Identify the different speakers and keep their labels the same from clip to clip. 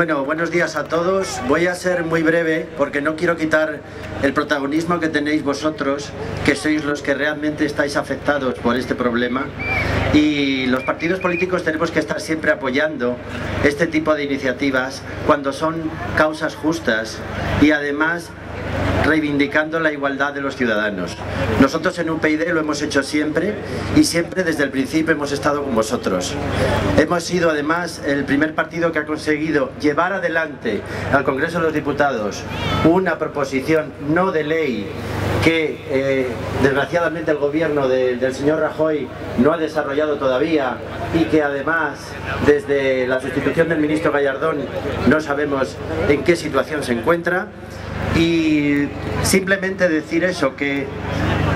Speaker 1: Bueno, buenos días a todos. Voy a ser muy breve porque no quiero quitar el protagonismo que tenéis vosotros, que sois los que realmente estáis afectados por este problema. Y los partidos políticos tenemos que estar siempre apoyando este tipo de iniciativas cuando son causas justas y además reivindicando la igualdad de los ciudadanos. Nosotros en UPyD lo hemos hecho siempre y siempre desde el principio hemos estado con vosotros. Hemos sido además el primer partido que ha conseguido llevar adelante al Congreso de los Diputados una proposición no de ley que eh, desgraciadamente el gobierno del señor Rajoy no ha desarrollado todavía y que además desde la sustitución del ministro Gallardón no sabemos en qué situación se encuentra y simplemente decir eso, que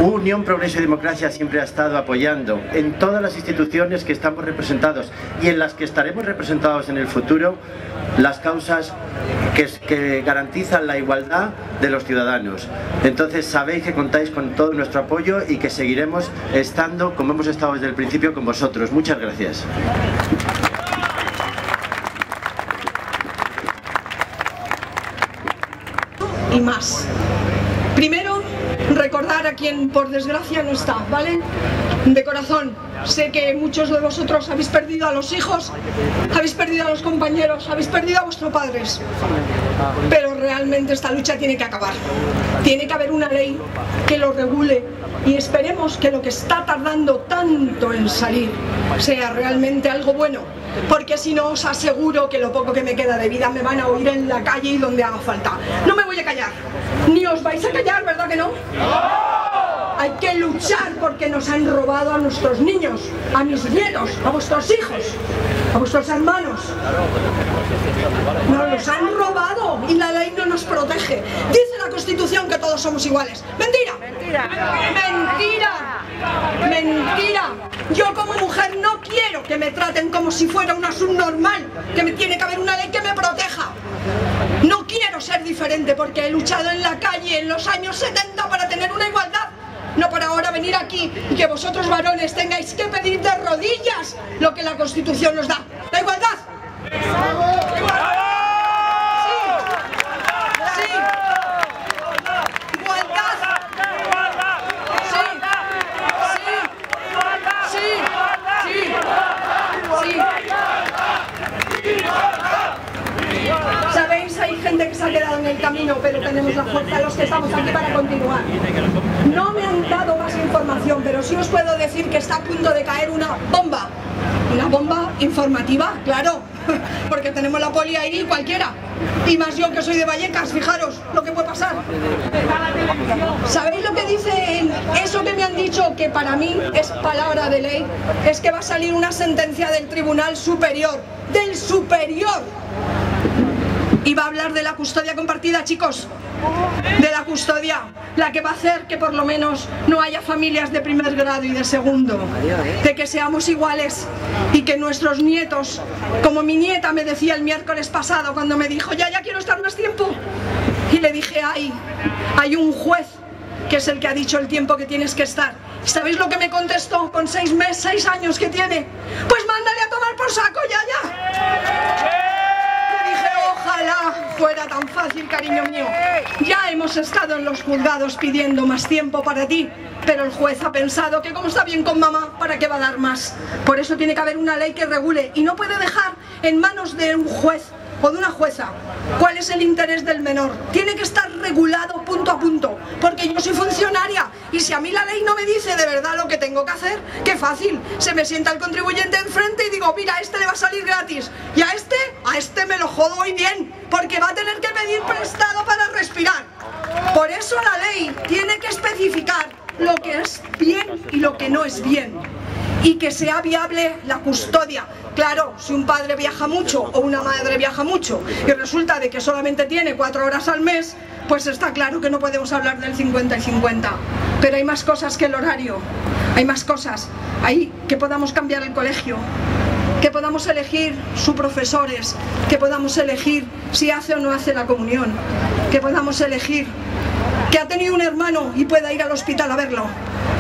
Speaker 1: Unión, Progreso y Democracia siempre ha estado apoyando en todas las instituciones que estamos representados y en las que estaremos representados en el futuro las causas que, que, garantizan la igualdad de los ciudadanos. Entonces sabéis que contáis con todo nuestro apoyo y que seguiremos estando, como hemos estado desde el principio, con vosotros. Muchas gracias.
Speaker 2: Y más. Primero, recordar a quien por desgracia no está, ¿vale? De corazón, sé que muchos de vosotros habéis perdido a los hijos, habéis perdido a los compañeros, habéis perdido a vuestros padres, pero realmente esta lucha tiene que acabar. Tiene que haber una ley que lo regule y esperemos que lo que está tardando tanto en salir sea realmente algo bueno, porque si no os aseguro que lo poco que me queda de vida me van a oír en la calle y donde haga falta. No me voy a callar, ni os vais a callar, ¿verdad que no? Hay que luchar porque nos han robado a nuestros niños, a mis nietos, a vuestros hijos, a vuestros hermanos. Nos los han robado y la ley no nos protege. Dice la Constitución que todos somos iguales. ¡Mentira! ¡Mentira! ¡Mentira! Yo como mujer no que me traten como si fuera una subnormal, que me tiene que haber una ley que me proteja. No quiero ser diferente porque he luchado en la calle en los años 70 para tener una igualdad. No para ahora venir aquí y que vosotros varones tengáis que pedir de rodillas lo que la Constitución nos da. ¡La igualdad! Sabéis, hay gente que se ha quedado en el camino, pero tenemos la fuerza los que estamos aquí para continuar. No me han dado más información, pero sí os puedo decir que está a punto de caer una bomba. Una bomba informativa, claro, porque tenemos la poli ahí cualquiera. Y más yo que soy de Vallecas, fijaros lo que puede pasar. ¿Sabéis lo que dicen? Eso que me han dicho, que para mí es palabra de ley, es que va a salir una sentencia del Tribunal Superior, del Superior, y va a hablar de la custodia compartida, chicos. De la custodia, la que va a hacer que por lo menos no haya familias de primer grado y de segundo. De que seamos iguales y que nuestros nietos, como mi nieta me decía el miércoles pasado cuando me dijo, ya, ya quiero estar más tiempo. Y le dije, ay, hay un juez que es el que ha dicho el tiempo que tienes que estar. ¿Sabéis lo que me contestó con seis meses, seis años que tiene? Pues mándale a tomar por saco, ya, ya. Fuera tan fácil, cariño mío. Ya hemos estado en los juzgados pidiendo más tiempo para ti, pero el juez ha pensado que como está bien con mamá, ¿para qué va a dar más? Por eso tiene que haber una ley que regule y no puede dejar en manos de un juez o de una jueza cuál es el interés del menor. Tiene que estar regulado punto a punto, porque yo soy funcionaria y si a mí la ley no me dice de verdad lo que tengo que hacer, qué fácil. Se me sienta el contribuyente enfrente y digo, mira, a este le va a salir gratis y a este, a este me lo jodo hoy bien, porque va a tener que pedir prestado para respirar. Por eso la ley tiene que especificar lo que es bien y lo que no es bien y que sea viable la custodia. Claro, si un padre viaja mucho o una madre viaja mucho y resulta de que solamente tiene cuatro horas al mes, pues está claro que no podemos hablar del 50 y 50. Pero hay más cosas que el horario, hay más cosas. Hay que podamos cambiar el colegio, que podamos elegir sus profesores, que podamos elegir si hace o no hace la comunión, que podamos elegir que ha tenido un hermano y pueda ir al hospital a verlo,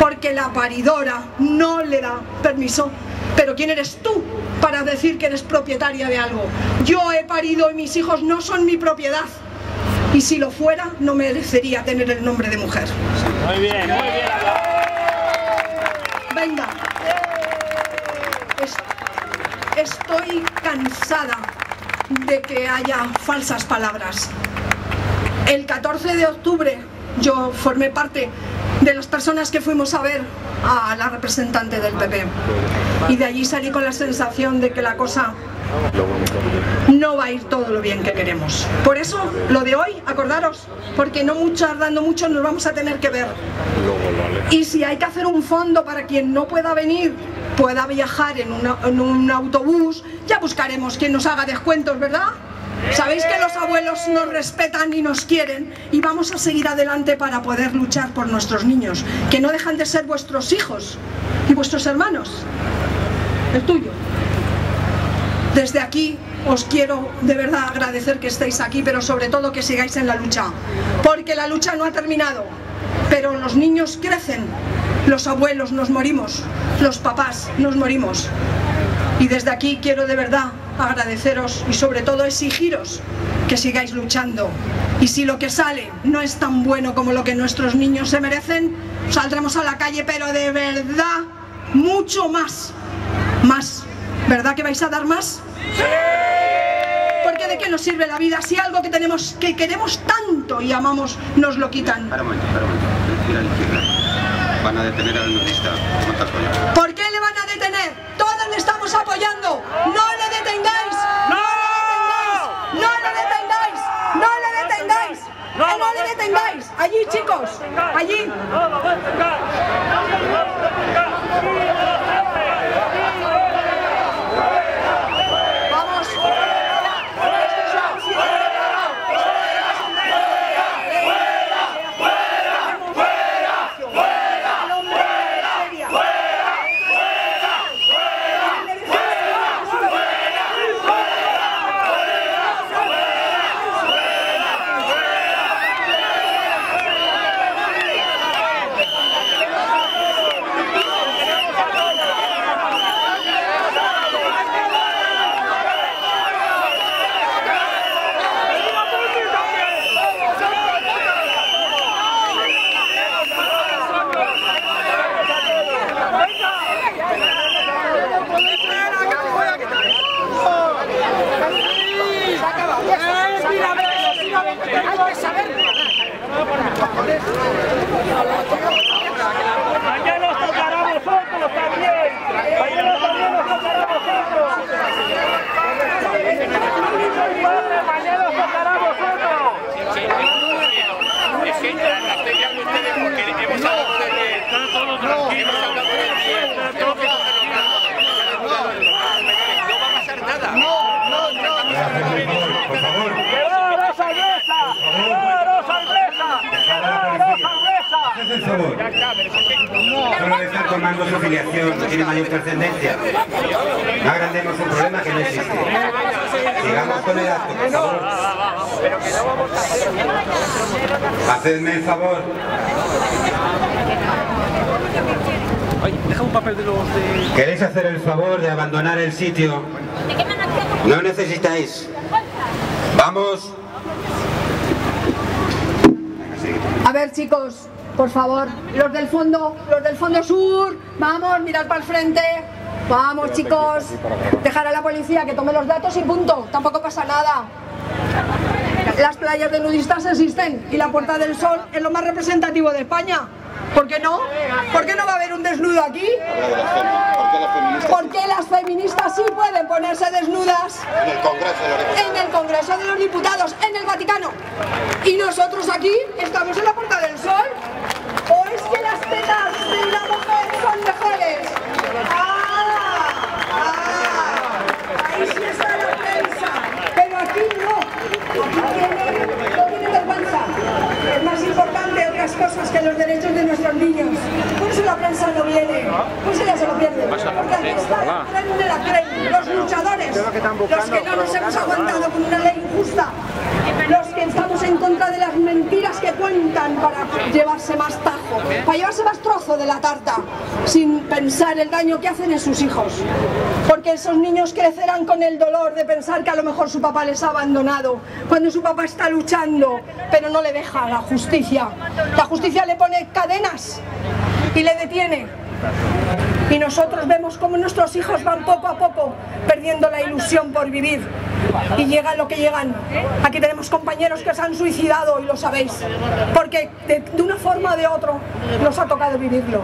Speaker 2: porque la paridora no le da permiso Pero ¿quién eres tú para decir que eres propietaria de algo? Yo he parido y mis hijos no son mi propiedad. Y si lo fuera, no merecería tener el nombre de mujer.
Speaker 3: Muy bien, muy bien.
Speaker 2: Venga. Estoy cansada de que haya falsas palabras. El 14 de octubre yo formé parte de las personas que fuimos a ver a la representante del PP y de allí salí con la sensación de que la cosa no va a ir todo lo bien que queremos. Por eso, lo de hoy, acordaros, porque no mucho, tardando mucho nos vamos a tener que ver. Y si hay que hacer un fondo para quien no pueda venir, pueda viajar en, en un autobús, ya buscaremos quien nos haga descuentos, ¿verdad? Sabéis que los abuelos nos respetan y nos quieren y vamos a seguir adelante para poder luchar por nuestros niños, que no dejan de ser vuestros hijos y vuestros hermanos, el tuyo. Desde aquí os quiero de verdad agradecer que estéis aquí, pero sobre todo que sigáis en la lucha, porque la lucha no ha terminado, pero los niños crecen, los abuelos nos morimos, los papás nos morimos. Y desde aquí quiero de verdad agradeceros y sobre todo exigiros que sigáis luchando. Y si lo que sale no es tan bueno como lo que nuestros niños se merecen, saldremos a la calle, pero de verdad, mucho más. Más. ¿Verdad que vais a dar más? ¡Sí! Porque de qué nos sirve la vida si algo que tenemos, que queremos tanto y amamos, nos lo quitan.
Speaker 4: Espera un momento, espera un momento. Van a detener al nudista.
Speaker 2: ¿Por qué le van a detener? Todos le estamos apoyando. ¡No le detengáis! ¡No! ¡No le detengáis! ¡No le detengáis! ¡No, le detengáis! Allí, chicos. Allí.
Speaker 4: No agrandemos un problema que no existe. Sigamos con el acto, por favor. Hacedme el favor.
Speaker 3: deja un papel de los de...
Speaker 4: ¿Queréis hacer el favor de abandonar el sitio? No necesitáis. Vamos.
Speaker 2: A ver, chicos, por favor, los del fondo, los del fondo sur, vamos, mirad para el frente. Vamos, chicos, dejar a la policía que tome los datos y punto, tampoco pasa nada. Las playas de nudistas existen y la Puerta del Sol es lo más representativo de España. ¿Por qué no? ¿Por qué no va a haber un desnudo aquí? ¿Por qué las feministas sí pueden ponerse desnudas? En el Congreso de los Diputados, en el Vaticano. Y nosotros aquí estamos en la Puerta del Sol. ¿O es que las tetas de la mujer son mejores? ¡Ah! ¡Ah! Ahí sí está la prensa. Pero aquí no. Aquí tiene, no tiene vergüenza. Es más importante otras cosas que los derechos de nuestros niños. Por eso la prensa no viene. Pues ella se lo pierde. Porque aquí está la creen de la creen. Los luchadores. Los que no nos hemos aguantado con una ley injusta. Los que estamos en contra de las mentiras cuentan para llevarse más tajo, para llevarse más trozo de la tarta, sin pensar el daño que hacen en sus hijos. Porque esos niños crecerán con el dolor de pensar que a lo mejor su papá les ha abandonado, cuando su papá está luchando, pero no le deja la justicia. La justicia le pone cadenas y le detiene. Y nosotros vemos cómo nuestros hijos van poco a poco perdiendo la ilusión por vivir. Y llegan lo que llegan. Aquí tenemos compañeros que se han suicidado y lo sabéis. Porque de, de una forma o de otra nos ha tocado vivirlo.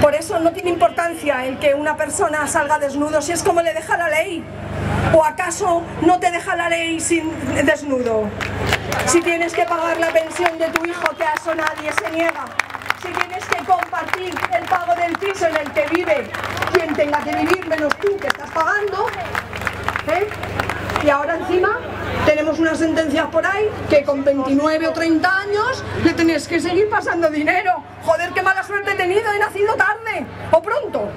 Speaker 2: Por eso no tiene importancia el que una persona salga desnudo si es como le deja la ley. ¿O acaso no te deja la ley sin desnudo? Si tienes que pagar la pensión de tu hijo, que a eso nadie se niega si tienes que compartir el pago del piso en el que vive quien tenga que vivir menos tú que estás pagando, ¿eh? Y ahora encima tenemos unas sentencias por ahí que con 29 o 30 años le tenéis que seguir pasando dinero. Joder, qué mala suerte he tenido, he nacido tarde o pronto,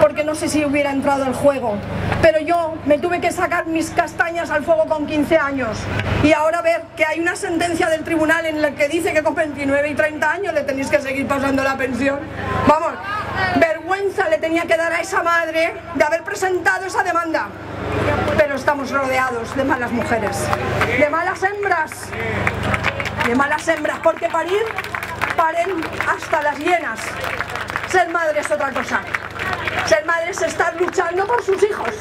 Speaker 2: porque no sé si hubiera entrado al juego. Pero yo me tuve que sacar mis castañas al fuego con 15 años y ahora ver que hay una sentencia del tribunal en la que dice que con 29 y 30 años le tenéis que seguir pasando la pensión. Vamos, vergüenza le tenía que dar a esa madre de haber presentado esa demanda. Pero estamos rodeados de malas mujeres, de malas hembras, de malas hembras, porque parir, paren hasta las hienas. Ser madre es otra cosa. Ser madre es estar luchando por sus hijos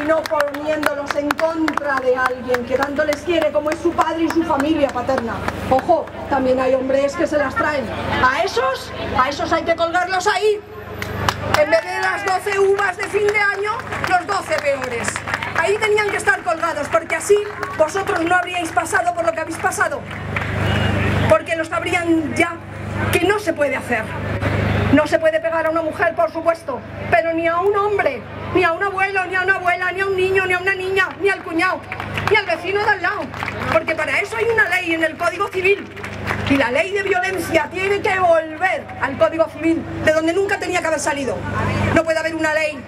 Speaker 2: y no poniéndolos en contra de alguien que tanto les quiere como es su padre y su familia paterna. Ojo, también hay hombres que se las traen. A esos, a esos hay que colgarlos ahí. En vez de las 12 uvas de fin de año, los 12 peores. Ahí tenían que estar colgados, porque así vosotros no habríais pasado por lo que habéis pasado. Porque lo sabrían ya que no se puede hacer. No se puede pegar a una mujer, por supuesto, pero ni a un hombre, ni a un abuelo, ni a una abuela, ni a un niño, ni a una niña, ni al cuñado, ni al vecino de al lado. Porque para eso hay una ley en el Código Civil. Y la ley de violencia tiene que volver al Código Civil, de donde nunca tenía que haber salido. No puede haber una ley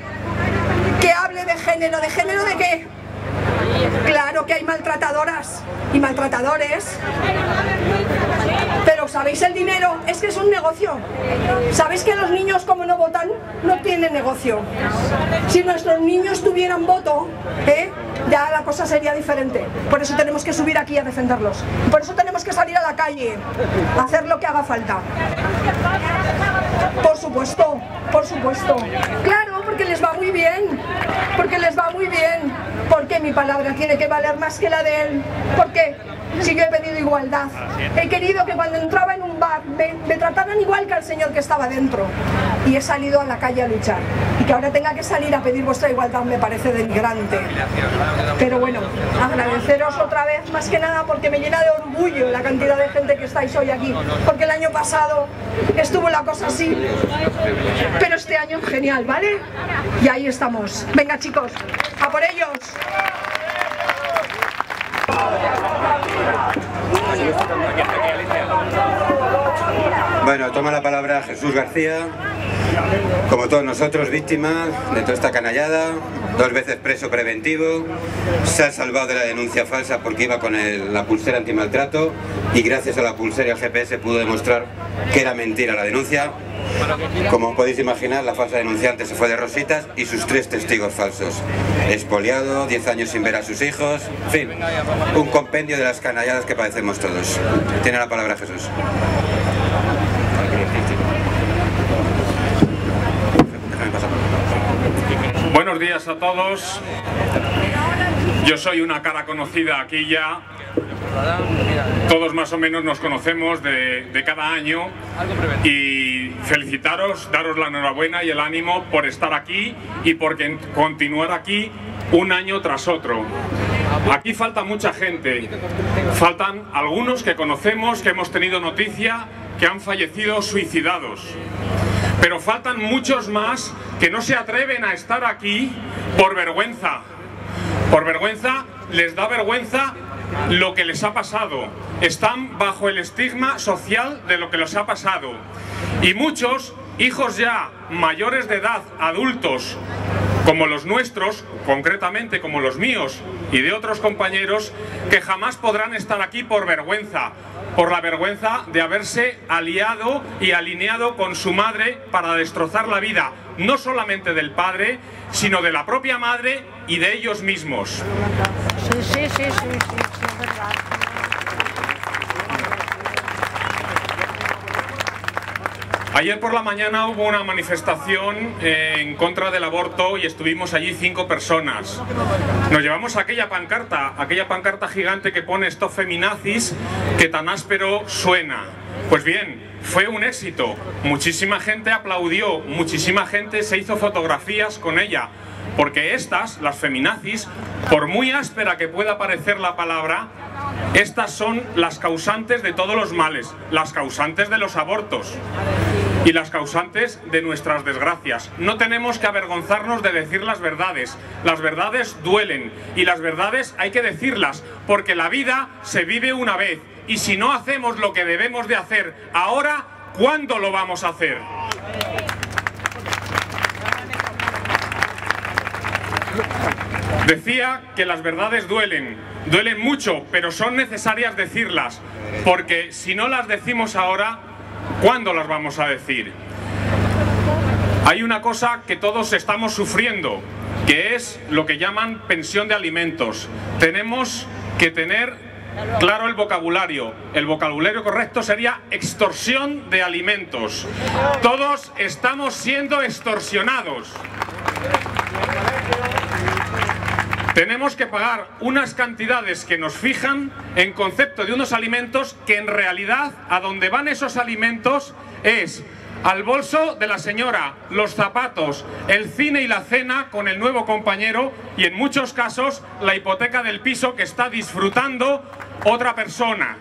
Speaker 2: que hable de género. ¿De género de qué? Claro que hay maltratadoras y maltratadores. ¿Sabéis el dinero? Es que es un negocio. ¿Sabéis que los niños como no votan? No tienen negocio. Si nuestros niños tuvieran voto, ¿eh? ya la cosa sería diferente. Por eso tenemos que subir aquí a defenderlos. Por eso tenemos que salir a la calle, a hacer lo que haga falta. Por supuesto, por supuesto. Claro, porque les va muy bien. Porque les va muy bien. Porque mi palabra tiene que valer más que la de él. ¿Por Si yo he pedido igualdad. He querido que cuando entraba en un bar me, me trataran igual que al señor que estaba dentro. Y he salido a la calle a luchar. Y que ahora tenga que salir a pedir vuestra igualdad me parece denigrante. Pero bueno, agradeceros otra vez más que nada porque me llena de orgullo la cantidad de gente que estáis hoy aquí. Porque el año pasado estuvo la cosa así. Pero este año genial, ¿vale? Y ahí estamos. Venga chicos, a por ellos.
Speaker 4: Bueno, toma la palabra Jesús García, como todos nosotros, víctima de toda esta canallada, dos veces preso preventivo, se ha salvado de la denuncia falsa porque iba con la pulsera antimaltrato y gracias a la pulsera y al GPS pudo demostrar que era mentira la denuncia. Como podéis imaginar, la falsa denunciante se fue de rositas y sus tres testigos falsos. Expoliado, 10 años sin ver a sus hijos, en fin, un compendio de las canalladas que padecemos todos. Tiene la palabra Jesús. Déjame pasar.
Speaker 5: Buenos días a todos. Yo soy una cara conocida aquí ya. Todos más o menos nos conocemos de, cada año y felicitaros, daros la enhorabuena y el ánimo por estar aquí y por continuar aquí un año tras otro. Aquí falta mucha gente, faltan algunos que conocemos, que hemos tenido noticia, que han fallecido suicidados pero faltan muchos más que no se atreven a estar aquí por vergüenza. Por vergüenza, les da vergüenza lo que les ha pasado. Están bajo el estigma social de lo que les ha pasado. Y muchos, hijos ya mayores de edad, adultos, como los nuestros, concretamente como los míos y de otros compañeros, que jamás podrán estar aquí por vergüenza, por la vergüenza de haberse aliado y alineado con su madre para destrozar la vida, no solamente del padre, sino de la propia madre y de ellos mismos.
Speaker 6: Sí, sí, sí,
Speaker 5: Ayer por la mañana hubo una manifestación en contra del aborto y estuvimos allí cinco personas. Nos llevamos aquella pancarta, aquella pancarta gigante que pone Stop Feminazis, que tan áspero suena. Pues bien, fue un éxito. Muchísima gente aplaudió, muchísima gente se hizo fotografías con ella. Porque estas, las feminazis, por muy áspera que pueda parecer la palabra, estas son las causantes de todos los males, las causantes de los abortos y las causantes de nuestras desgracias. No tenemos que avergonzarnos de decir las verdades. Las verdades duelen y las verdades hay que decirlas porque la vida se vive una vez y si no hacemos lo que debemos de hacer ahora, ¿cuándo lo vamos a hacer? Decía que las verdades duelen, duelen mucho, pero son necesarias decirlas, porque si no las decimos ahora, ¿cuándo las vamos a decir? Hay una cosa que todos estamos sufriendo, que es lo que llaman pensión de alimentos. Tenemos que tener claro el vocabulario. El vocabulario correcto sería extorsión de alimentos. Todos estamos siendo extorsionados. Tenemos que pagar unas cantidades que nos fijan en concepto de unos alimentos que en realidad a donde van esos alimentos es al bolso de la señora, los zapatos, el cine y la cena con el nuevo compañero y en muchos casos la hipoteca del piso que está disfrutando otra persona.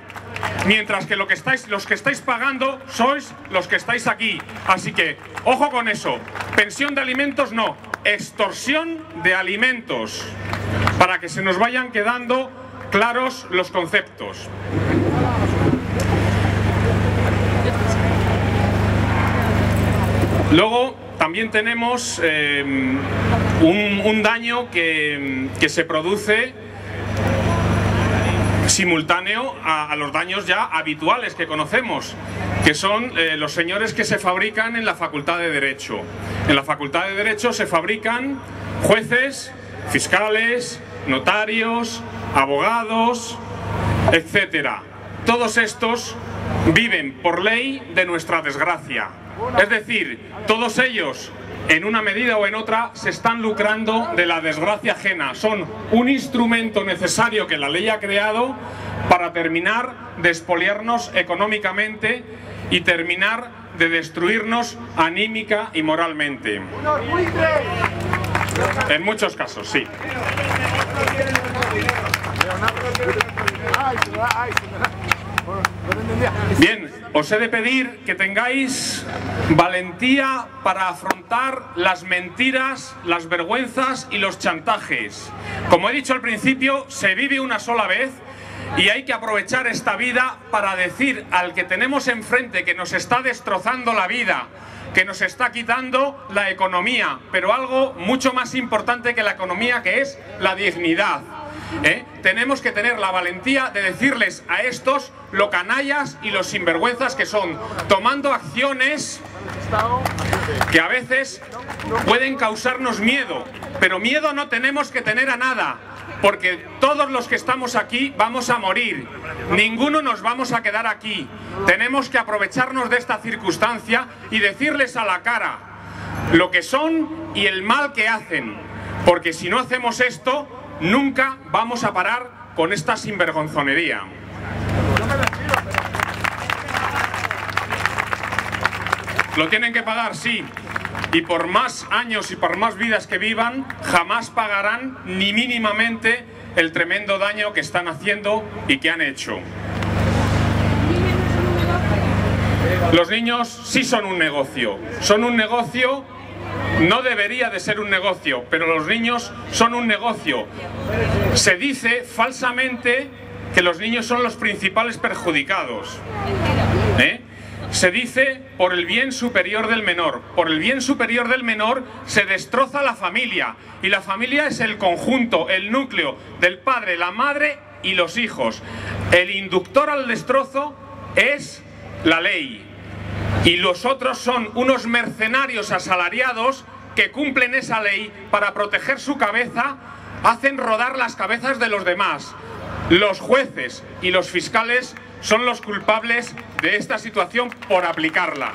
Speaker 5: Mientras que, lo que estáis, los que estáis pagando sois los que estáis aquí. Así que, ojo con eso. Pensión de alimentos no, extorsión de alimentos. Para que se nos vayan quedando claros los conceptos. Luego también tenemos eh, un, daño que, se produce simultáneo a, a los daños ya habituales que conocemos, que son eh, los señores que se fabrican en la Facultad de Derecho. En la Facultad de Derecho se fabrican jueces, fiscales, notarios, abogados, etcétera. Todos estos viven por ley de nuestra desgracia. Es decir, todos ellos en una medida o en otra se están lucrando de la desgracia ajena. Son un instrumento necesario que la ley ha creado para terminar de expoliarnos económicamente y terminar de destruirnos anímica y moralmente. En muchos casos, sí. Bien, os he de pedir que tengáis valentía para afrontar las mentiras, las vergüenzas y los chantajes. Como he dicho al principio, se vive una sola vez y hay que aprovechar esta vida para decir al que tenemos enfrente que nos está destrozando la vida, que nos está quitando la economía, pero algo mucho más importante que la economía que es la dignidad. ¿Eh? Tenemos que tener la valentía de decirles a estos lo canallas y los sinvergüenzas que son, tomando acciones que a veces pueden causarnos miedo, pero miedo no tenemos que tener a nada, porque todos los que estamos aquí vamos a morir, ninguno nos vamos a quedar aquí. Tenemos que aprovecharnos de esta circunstancia y decirles a la cara lo que son y el mal que hacen, porque si no hacemos esto, nunca vamos a parar con esta sinvergonzonería. Lo tienen que pagar, sí. Y por más años y por más vidas que vivan, jamás pagarán ni mínimamente el tremendo daño que están haciendo y que han hecho. Los niños sí son un negocio. Son un negocio, no debería de ser un negocio, pero los niños son un negocio. Se dice falsamente que los niños son los principales perjudicados. ¿Eh? se dice por el bien superior del menor. Por el bien superior del menor se destroza la familia y la familia es el conjunto, el núcleo del padre, la madre y los hijos. El inductor al destrozo es la ley y los otros son unos mercenarios asalariados que cumplen esa ley para proteger su cabeza, hacen rodar las cabezas de los demás. Los jueces y los fiscales son los culpables de esta situación por aplicarla.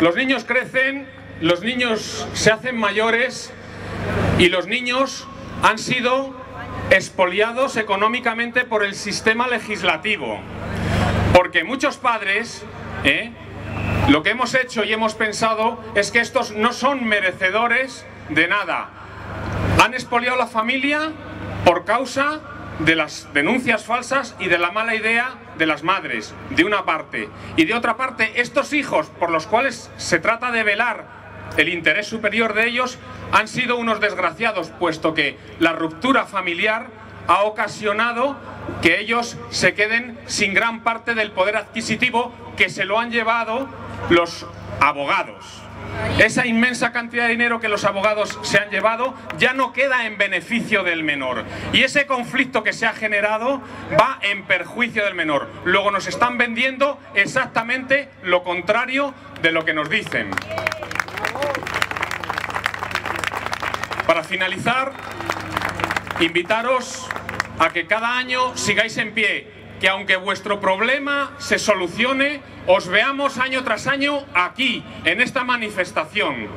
Speaker 5: Los niños crecen, los niños se hacen mayores y los niños han sido expoliados económicamente por el sistema legislativo. Porque muchos padres ¿eh? lo que hemos hecho y hemos pensado es que estos no son merecedores de nada. Han expoliado la familia por causa de las denuncias falsas y de la mala idea de las madres, de una parte. Y de otra parte, estos hijos por los cuales se trata de velar el interés superior de ellos han sido unos desgraciados, puesto que la ruptura familiar ha ocasionado que ellos se queden sin gran parte del poder adquisitivo que se lo han llevado los abogados. Esa inmensa cantidad de dinero que los abogados se han llevado ya no queda en beneficio del menor. Y ese conflicto que se ha generado va en perjuicio del menor. Luego nos están vendiendo exactamente lo contrario de lo que nos dicen. Para finalizar, invitaros a que cada año sigáis en pie, que aunque vuestro problema se solucione, os veamos año tras año aquí, en esta manifestación,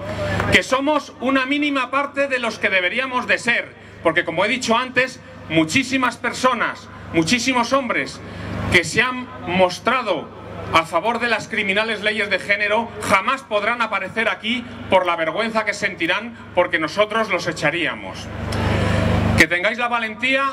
Speaker 5: que somos una mínima parte de los que deberíamos de ser, porque como he dicho antes, muchísimas personas, muchísimos hombres que se han mostrado a favor de las criminales leyes de género jamás podrán aparecer aquí por la vergüenza que sentirán porque nosotros los echaríamos. Que tengáis la valentía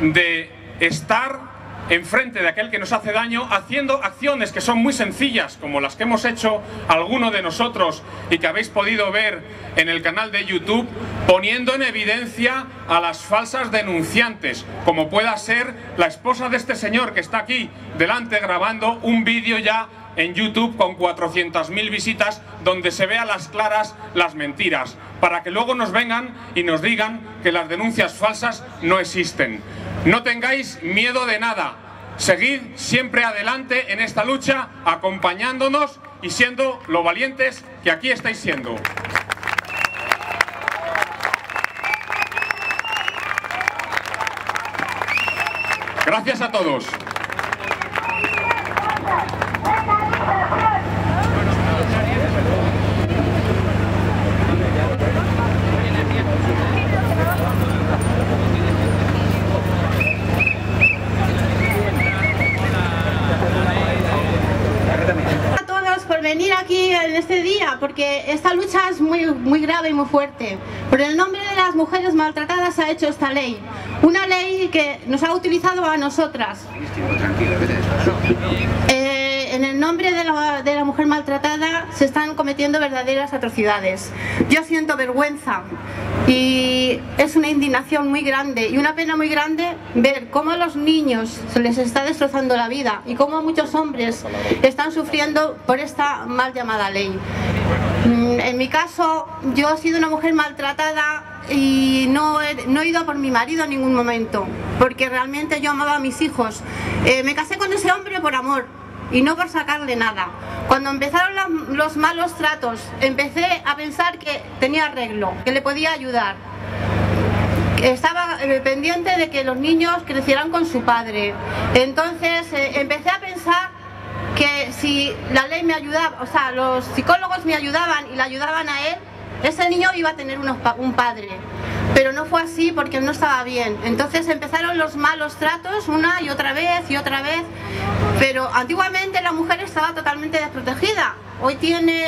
Speaker 5: de estar enfrente de aquel que nos hace daño haciendo acciones que son muy sencillas como las que hemos hecho algunos de nosotros y que habéis podido ver en el canal de YouTube poniendo en evidencia a las falsas denunciantes como pueda ser la esposa de este señor que está aquí delante grabando un vídeo ya en YouTube con 400.000 visitas donde se vea las claras las mentiras para que luego nos vengan y nos digan que las denuncias falsas no existen. No tengáis miedo de nada. Seguid siempre adelante en esta lucha, acompañándonos y siendo lo valientes que aquí estáis siendo. Gracias a todos.
Speaker 7: Venir aquí en este día porque esta lucha es muy, muy grave y muy fuerte. Por el nombre de las mujeres maltratadas se ha hecho esta ley. Una ley que nos ha utilizado a nosotras. Eh, nombre de la, de la mujer maltratada se están cometiendo verdaderas atrocidades. Yo siento vergüenza y es una indignación muy grande y una pena muy grande ver cómo a los niños se les está destrozando la vida y cómo muchos hombres están sufriendo por esta mal llamada ley. Mm, en mi caso, yo he sido una mujer maltratada y no he, no he ido por mi marido en ningún momento, porque realmente yo amaba a mis hijos. Eh, me casé con ese hombre por amor y no por sacarle nada. Cuando empezaron los malos tratos, empecé a pensar que tenía arreglo, que le podía ayudar. Estaba eh, pendiente de que los niños crecieran con su padre. Entonces eh, empecé a pensar que si la ley me ayudaba, o sea, los psicólogos me ayudaban y le ayudaban a él, ese niño iba a tener unos, un padre. Pero no fue así porque no estaba bien. Entonces empezaron los malos tratos una y otra vez y otra vez. Pero antiguamente la mujer estaba totalmente desprotegida. Hoy tiene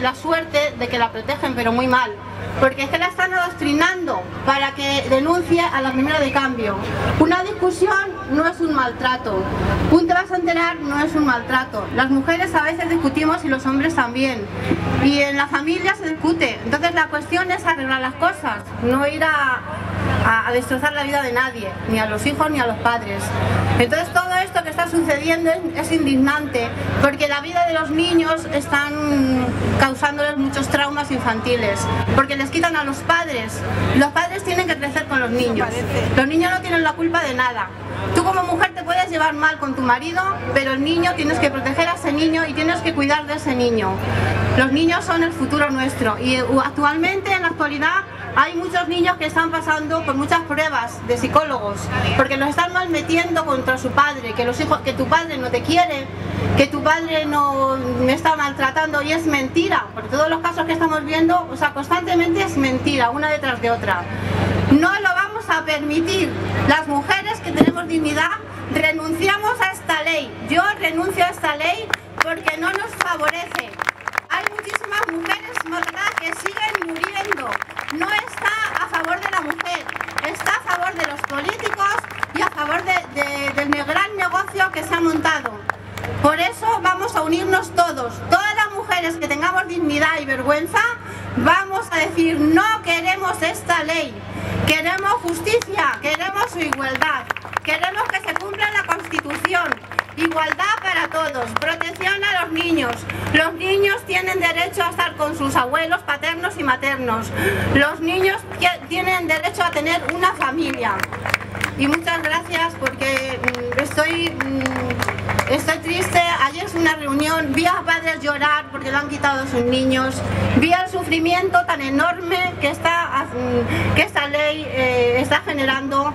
Speaker 7: la suerte de que la protegen, pero muy mal. Porque es que la están adoctrinando para que denuncie a la primera de cambio. Una discusión no es un maltrato. Un te vas no es un maltrato. Las mujeres a veces discutimos y los hombres también. Y en la familia se discute. Entonces la cuestión es arreglar las cosas, no ir a, a, destrozar la vida de nadie, ni a los hijos ni a los padres. Entonces todo esto que está sucediendo es, es indignante, porque la vida de los niños están causándoles muchos traumas infantiles, porque les quitan a los padres. Los padres tienen que crecer con los niños. Los niños no tienen la culpa de nada. Tú como mujer te puedes llevar mal con tu marido, pero el niño tienes que proteger a ese niño y tienes que cuidar de ese niño. Los niños son el futuro nuestro y actualmente en la actualidad hay muchos niños que están pasando por muchas pruebas de psicólogos porque los están mal metiendo contra su padre, que los hijos, que tu padre no te quiere, que tu padre no me está maltratando y es mentira, porque todos los casos que estamos viendo, o sea, constantemente es mentira, una detrás de otra. No lo vamos a permitir. Las mujeres que tenemos dignidad renunciamos a esta ley. Yo renuncio a esta ley porque no nos favorece. Muchísimas mujeres ¿verdad? que siguen muriendo. No está a favor de la mujer, está a favor de los políticos y a favor de, de, del gran negocio que se ha montado. Por eso vamos a unirnos todos, todas las mujeres que tengamos dignidad y vergüenza, vamos a decir no queremos esta ley, queremos justicia, queremos igualdad, queremos que se cumpla la Constitución, igualdad para todos, protección Los niños tienen derecho a estar con sus abuelos paternos y maternos. Los niños tienen derecho a tener una familia. Y muchas gracias porque mm, estoy... Mm, Estoy triste, ayer es una reunión, vi a padres llorar porque lo han quitado a sus niños, vi el sufrimiento tan enorme que esta, que esta ley eh, está generando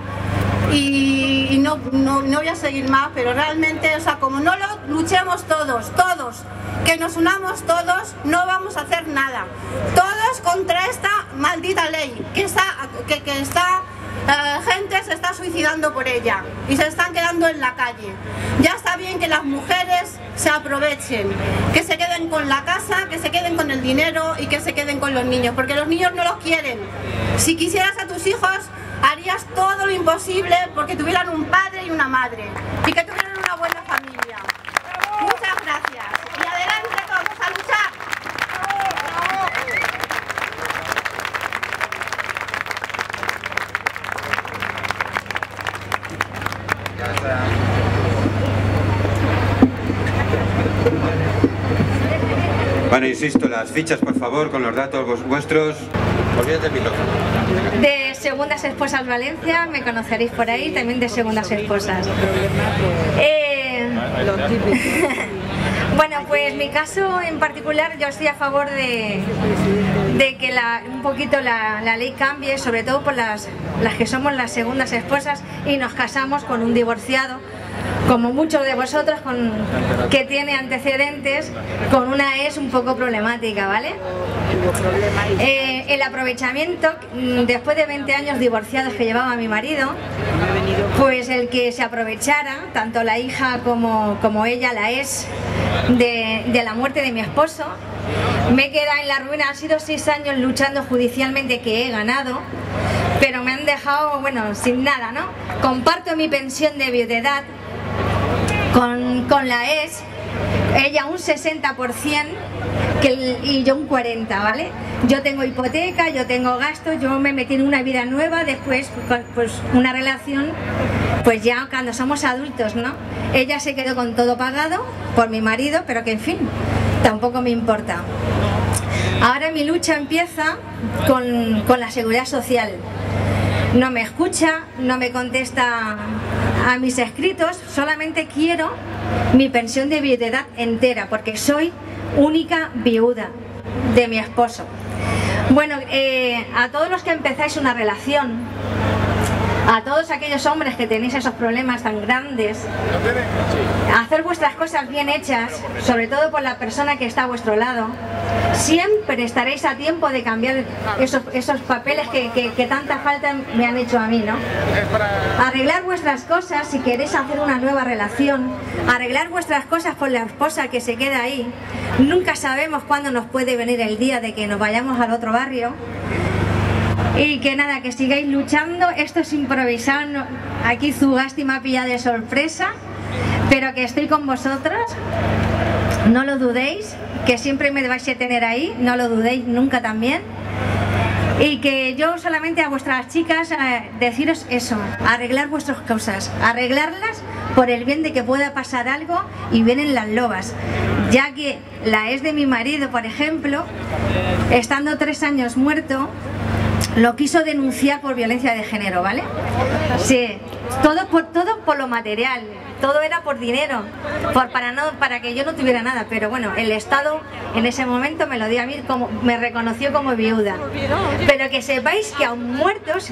Speaker 7: y, no, no, no, voy a seguir más, pero realmente, o sea, como no lo luchemos todos, todos, que nos unamos todos, no vamos a hacer nada. Todos contra esta maldita ley que está, que, que está la gente se está suicidando por ella y se están quedando en la calle. Ya está bien que las mujeres se aprovechen, que se queden con la casa, que se queden con el dinero y que se queden con los niños, porque los niños no los quieren. Si quisieras a tus hijos, harías todo lo imposible porque tuvieran un padre y una madre y que tuvieran una buena familia. Muchas gracias. Y adelante todos a luchar.
Speaker 4: Bueno, insisto, las fichas, por favor, con los datos vuestros. Olvídate el micrófono.
Speaker 8: Segundas Esposas Valencia, me conoceréis por ahí, también de Segundas Esposas. Eh... Bueno, pues mi caso en particular, yo estoy a favor de, de que la, un poquito la, la, ley cambie, sobre todo por las, las que somos las segundas esposas y nos casamos con un divorciado, como muchos de vosotros con, que tiene antecedentes con una es un poco problemática, ¿vale? Eh, el aprovechamiento, mm, después de 20 años divorciados que llevaba mi marido, pues el que se aprovechara, tanto la hija como, como ella, la es, de, la muerte de mi esposo, me queda en la ruina, han sido seis años luchando judicialmente que he ganado, pero me han dejado, bueno, sin nada, ¿no? Comparto mi pensión de viudedad con, con la ES, ella un 60% y yo un 40%, ¿vale? Yo tengo hipoteca, yo tengo gastos, yo me metí en una vida nueva, después pues una relación, pues ya cuando somos adultos, ¿no? Ella se quedó con todo pagado por mi marido, pero que en fin, tampoco me importa. Ahora mi lucha empieza con, con la seguridad social. No me escucha, no me contesta a mis escritos, solamente quiero mi pensión de viudedad entera, porque soy única viuda de mi esposo. Bueno, eh, a todos los que empezáis una relación, a todos aquellos hombres que tenéis esos problemas tan grandes, hacer vuestras cosas bien hechas, sobre todo por la persona que está a vuestro lado, siempre estaréis a tiempo de cambiar esos, papeles que, que- que tanta falta me han hecho a mí, ¿no? Arreglar vuestras cosas si queréis hacer una nueva relación, arreglar vuestras cosas por la esposa que se queda ahí. Nunca sabemos cuándo nos puede venir el día de que nos vayamos al otro barrio. Y que nada, que sigáis luchando. Esto es improvisado. Aquí Zugasti me ha pillado de sorpresa. Pero que estoy con vosotros. No lo dudéis. Que siempre me vais a tener ahí. No lo dudéis nunca también. Y que yo solamente a vuestras chicas eh, deciros eso, arreglar vuestras cosas, arreglarlas por el bien de que pueda pasar algo y vienen las lobas. Ya que la ex de mi marido, por ejemplo, estando tres años muerto, lo quiso denunciar por violencia de género, ¿vale? Sí, todo por todo por lo material, todo era por dinero, por para no para que yo no tuviera nada, pero bueno, el Estado en ese momento me lo dio a mí como me reconoció como viuda. Pero que sepáis que aún muertos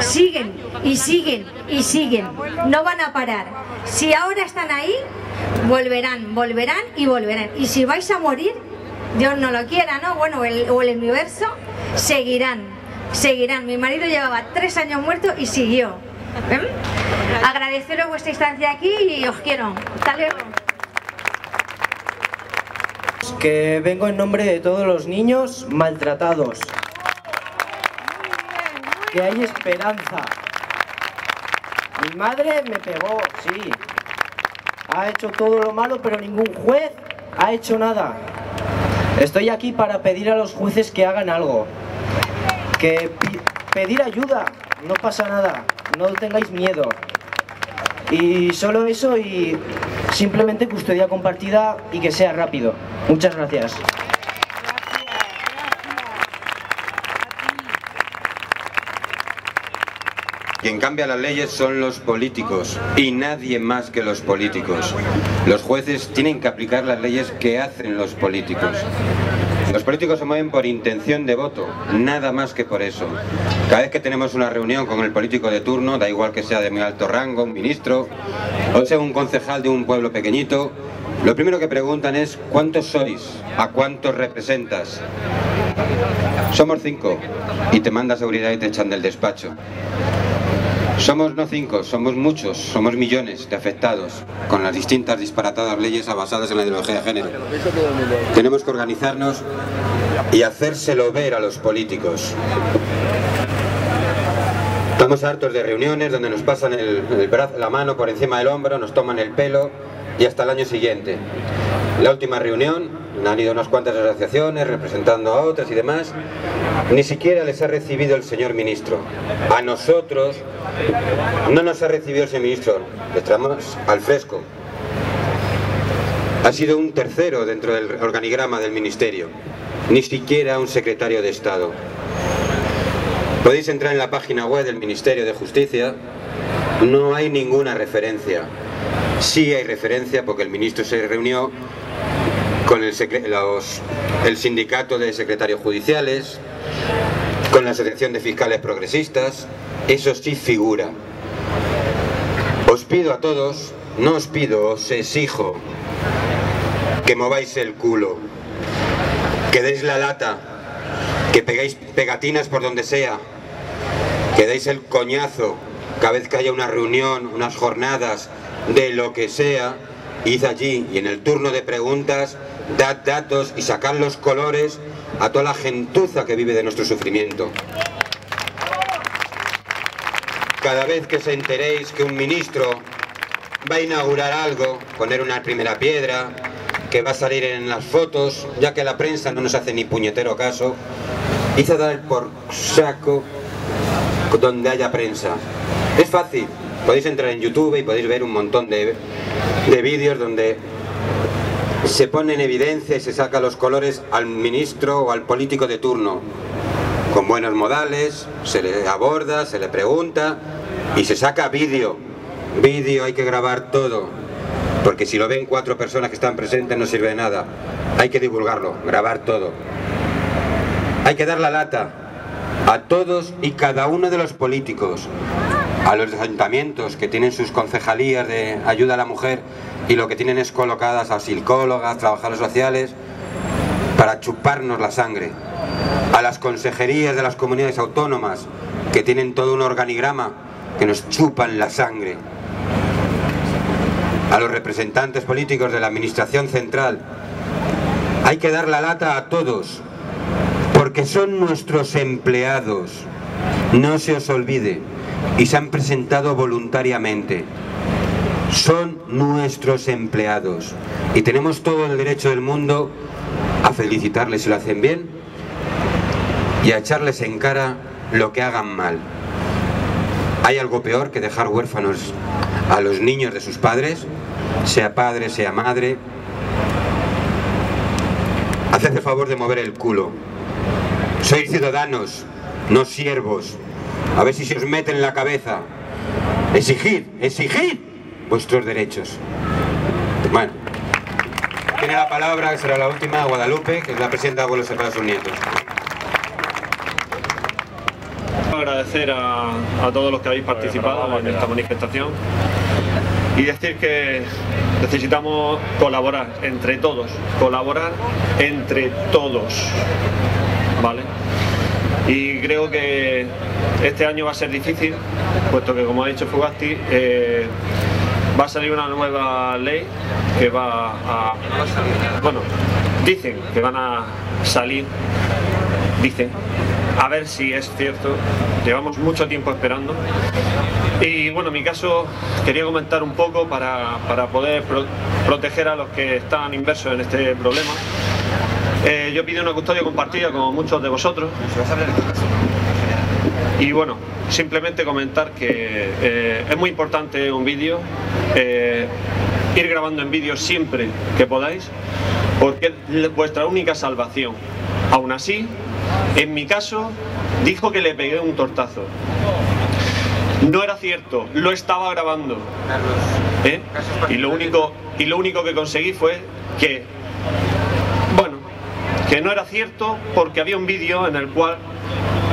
Speaker 8: siguen y siguen y siguen, no van a parar. Si ahora están ahí, volverán, volverán y volverán. Y si vais a morir, Dios no lo quiera, ¿no? Bueno, el, o el universo, seguirán, seguirán. Mi marido llevaba tres años muerto y siguió. ¿Ven? Agradeceros vuestra instancia aquí y os quiero. Hasta luego.
Speaker 9: Que vengo en nombre de todos los niños maltratados. Que hay esperanza. Mi madre me pegó, sí. Ha hecho todo lo malo, pero ningún juez ha hecho nada. Estoy aquí para pedir a los jueces que hagan algo. Pedir ayuda, no pasa nada. No tengáis miedo. Y solo eso y simplemente custodia compartida y que sea rápido. Muchas gracias.
Speaker 4: Quien cambia las leyes son los políticos y nadie más que los políticos. Los jueces tienen que aplicar las leyes que hacen los políticos. Los políticos se mueven por intención de voto, nada más que por eso. Cada vez que tenemos una reunión con el político de turno, da igual que sea de muy alto rango, un ministro, o sea un concejal de un pueblo pequeñito, lo primero que preguntan es ¿cuántos sois? ¿A cuántos representas? Somos cinco y te manda seguridad y te echan del despacho. Somos no cinco, somos muchos, somos millones de afectados con las distintas disparatadas leyes basadas en la ideología de género. Tenemos que organizarnos y hacérselo ver a los políticos. Estamos hartos de reuniones donde nos pasan el, brazo, la mano por encima del hombro, nos toman el pelo y hasta el año siguiente. La última reunión, han ido unas cuantas asociaciones representando a otras y demás, ni siquiera les ha recibido el señor ministro. A nosotros no nos ha recibido el señor ministro, estamos al fresco. Ha sido un tercero dentro del organigrama del ministerio, ni siquiera un secretario de Estado. Podéis entrar en la página web del Ministerio de Justicia, no hay ninguna referencia. Sí hay referencia porque el ministro se reunió con el, los- el sindicato de secretarios judiciales, con la Asociación de Fiscales Progresistas, eso sí figura. Os pido a todos, no os pido, os exijo que mováis el culo, que deis la lata, que pegáis pegatinas por donde sea, que deis el coñazo cada vez que haya una reunión, unas jornadas, de lo que sea, id allí y en el turno de preguntas, dad datos y sacad los colores a toda la gentuza que vive de nuestro sufrimiento. Cada vez que se enteréis que un ministro va a inaugurar algo, poner una primera piedra, que va a salir en las fotos, ya que la prensa no nos hace ni puñetero caso, a dar por saco donde haya prensa. Es fácil, podéis entrar en YouTube y podéis ver un montón de, de vídeos donde se pone en evidencia y se saca los colores al ministro o al político de turno. Con buenos modales, se le aborda, se le pregunta y se saca vídeo. Vídeo hay que grabar todo, porque si lo ven cuatro personas que están presentes no sirve de nada. Hay que divulgarlo, grabar todo. Hay que dar la lata a todos y cada uno de los políticos. A los ayuntamientos que tienen sus concejalías de ayuda a la mujer y lo que tienen es colocadas a psicólogas, trabajadores sociales, para chuparnos la sangre, a las consejerías de las comunidades autónomas que tienen todo un organigrama que nos chupan la sangre, a los representantes políticos de la administración central. Hay que dar la lata a todos, porque son nuestros empleados. No se os olvide, y se han presentado voluntariamente. Son nuestros empleados y tenemos todo el derecho del mundo a felicitarles si lo hacen bien y a echarles en cara lo que hagan mal. ¿Hay algo peor que dejar huérfanos a los niños de sus padres? Sea padre, sea madre. Haced el favor de mover el culo. Sois ciudadanos, no siervos. A ver si se os mete en la cabeza. Exigid, exigid vuestros derechos. Bueno. Tiene la palabra, que será la última, Guadalupe, que es la presidenta de Abuelos para sus nietos.
Speaker 10: Agradecer a, a todos los que habéis participado en esta manifestación y decir que necesitamos colaborar entre todos, colaborar entre todos, ¿vale? Y creo que este año va a ser difícil, puesto que como ha dicho Fugasti, eh, va a salir una nueva ley que va a... Bueno, dicen que van a salir, dicen, a ver si es cierto, llevamos mucho tiempo esperando. Y bueno, en mi caso quería comentar un poco para, para poder pro- proteger a los que están inversos en este problema. Eh, yo pido una custodia compartida con muchos de vosotros. Y bueno, simplemente comentar que eh, es muy importante un vídeo, eh, ir grabando en vídeo siempre que podáis, porque es vuestra única salvación. Aún así, en mi caso, dijo que le pegué un tortazo. No era cierto, lo estaba grabando. ¿eh? Y lo único, y lo único que conseguí fue que, que no era cierto porque había un vídeo en el cual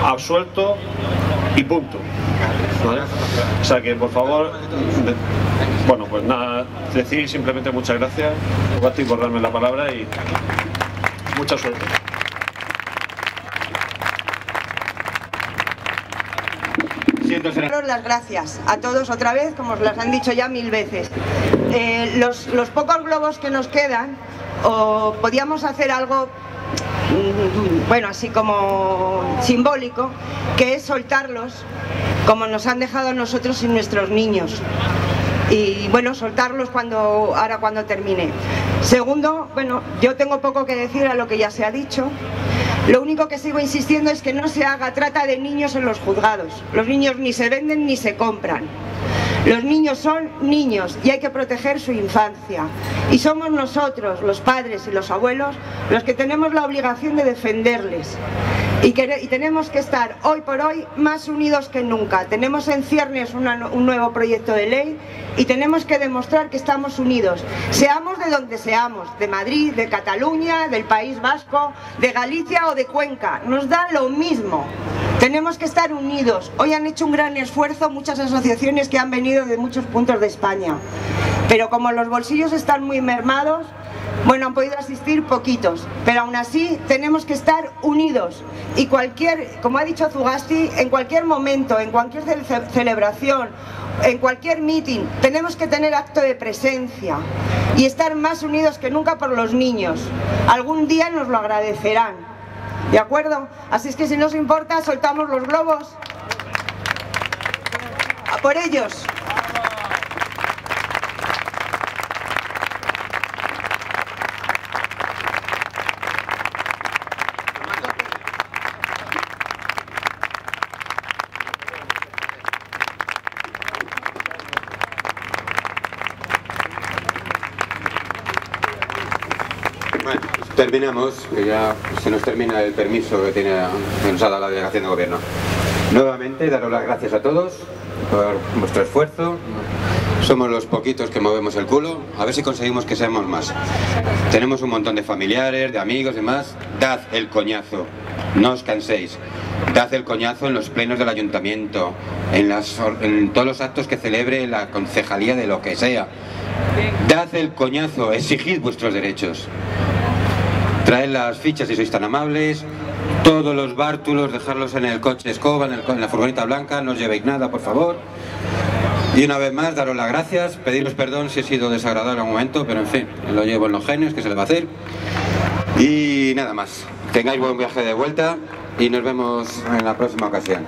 Speaker 10: absuelto y punto. ¿vale? O sea que por favor, de- bueno pues nada, decir simplemente muchas gracias Basti, por darme la palabra y mucha suerte.
Speaker 11: Las gracias a todos otra vez, como os las han dicho ya mil veces. Eh, los, los pocos globos que nos quedan, o podíamos hacer algo, bueno, así como simbólico, que es soltarlos como nos han dejado nosotros y nuestros niños. Y bueno, soltarlos cuando, ahora cuando termine. Segundo, bueno, yo tengo poco que decir a lo que ya se ha dicho. Lo único que sigo insistiendo es que no se haga trata de niños en los juzgados. Los niños ni se venden ni se compran. Los niños son niños y hay que proteger su infancia. Y somos nosotros, los padres y los abuelos, los que tenemos la obligación de defenderles. Y, tenemos que estar hoy por hoy más unidos que nunca. Tenemos en ciernes un nuevo proyecto de ley y tenemos que demostrar que estamos unidos. Seamos de donde seamos, de Madrid, de Cataluña, del País Vasco, de Galicia o de Cuenca. Nos da lo mismo. Tenemos que estar unidos. Hoy han hecho un gran esfuerzo muchas asociaciones que han venido de muchos puntos de España. Pero como los bolsillos están muy mermados, bueno, han podido asistir poquitos, pero aún así tenemos que estar unidos y cualquier, como ha dicho Zugasti, en cualquier momento, en cualquier ce- celebración, en cualquier meeting, tenemos que tener acto de presencia y estar más unidos que nunca por los niños. Algún día nos lo agradecerán, ¿de acuerdo? Así es que si nos importa, soltamos los globos. Por ellos.
Speaker 4: Terminamos, que ya se nos termina el permiso que, tiene, que nos ha dado la delegación de gobierno. Nuevamente, daros las gracias a todos por vuestro esfuerzo. Somos los poquitos que movemos el culo, a ver si conseguimos que seamos más. Tenemos un montón de familiares, de amigos, demás. Dad el coñazo, no os canséis. Dad el coñazo en los plenos del ayuntamiento, en, las, en todos los actos que celebre la concejalía de lo que sea. Dad el coñazo, exigid vuestros derechos. Traed las fichas si sois tan amables, todos los bártulos, dejarlos en el coche escoba, en, el en la furgoneta blanca, no os llevéis nada, por favor. Y una vez más, daros las gracias, pediros perdón si he sido desagradable en algún momento, pero en fin, lo llevo en los genios, que se le va a hacer. Y nada más, tengáis buen viaje de vuelta y nos vemos en la próxima ocasión.